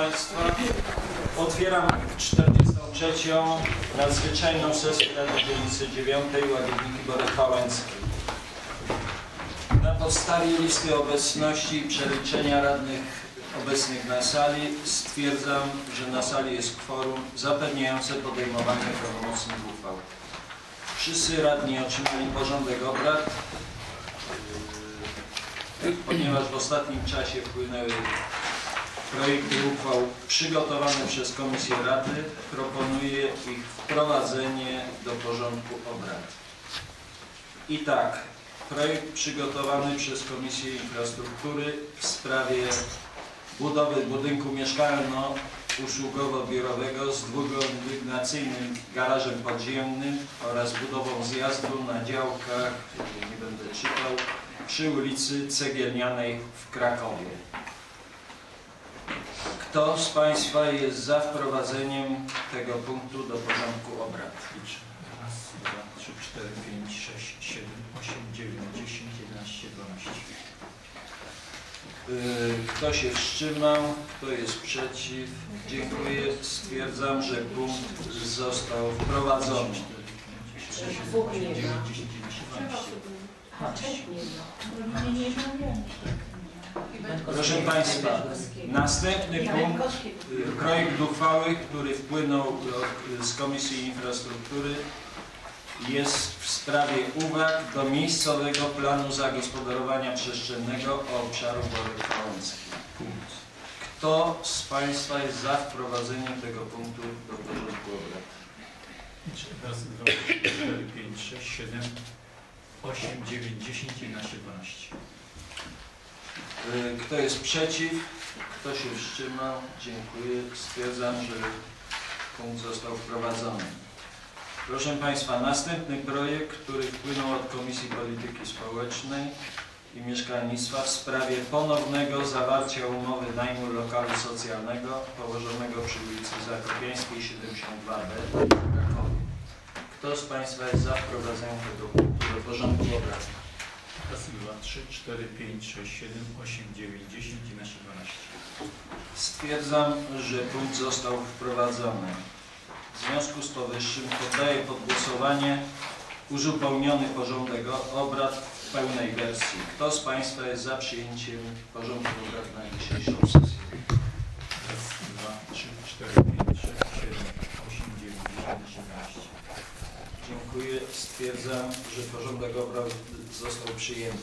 Państwa, otwieram 43. nadzwyczajną sesję Rady Dzielnicy 9 Łagiedniki Borek Wałęskie. Na podstawie listy obecności i przeliczenia radnych obecnych na sali stwierdzam, że na sali jest kworum zapewniające podejmowanie prawomocnych uchwał. Wszyscy radni otrzymali porządek obrad. Ponieważ w ostatnim czasie wpłynęły projekty uchwał przygotowane przez Komisję Rady, proponuję ich wprowadzenie do porządku obrad. I tak, projekt przygotowany przez Komisję Infrastruktury w sprawie budowy budynku mieszkalno-usługowo-biurowego z dwukondygnacyjnym garażem podziemnym oraz budową zjazdu na działkach, nie będę czytał, przy ulicy Cegielnianej w Krakowie. Kto z Państwa jest za wprowadzeniem tego punktu do porządku obrad? Liczę. Raz, dwa, trzy, cztery, pięć, sześć, siedem, osiem, dziewięć, dziesięć, jedenaście, dwanaście. Yy, Kto się wstrzymał? Kto jest przeciw? Dziękuję. Stwierdzam, że punkt został wprowadzony. Dwóch nie ma. trzech nie ma. Proszę Państwa, następny punkt, projekt uchwały, który wpłynął z Komisji Infrastruktury jest w sprawie uwag do miejscowego planu zagospodarowania przestrzennego obszaru Borek. Punkt. Kto z Państwa jest za wprowadzeniem tego punktu do porządku obrad? Raz, dwa, trzy, cztery, pięć, sześć, siedem, osiem, dziewięć, dziesięć, jedenaście, dwanaście. Y, Kto jest przeciw? Kto się wstrzymał? Dziękuję. Stwierdzam, że punkt został wprowadzony. Proszę Państwa, następny projekt, który wpłynął od Komisji Polityki Społecznej i Mieszkalnictwa w sprawie ponownego zawarcia umowy najmu lokalu socjalnego położonego przy ulicy Zakopiańskiej 72B w Krakowie. Kto z Państwa jest za wprowadzeniem tego do porządku obrad? Raz, dwa, trzy, cztery, pięć, sześć, siedem, osiem, dziewięć, dziesięć, jedenaście, dwanaście. Stwierdzam, że punkt został wprowadzony. W związku z powyższym poddaję pod głosowanie uzupełniony porządek obrad w pełnej wersji. Kto z Państwa jest za przyjęciem porządku obrad na dzisiejszą sesję? Raz, dwa, trzy, cztery, pięć, sześć, siedem, osiem, dziewięć, dziesięć, jedenaście. Dziękuję. Stwierdzam, że porządek obrad został przyjęty.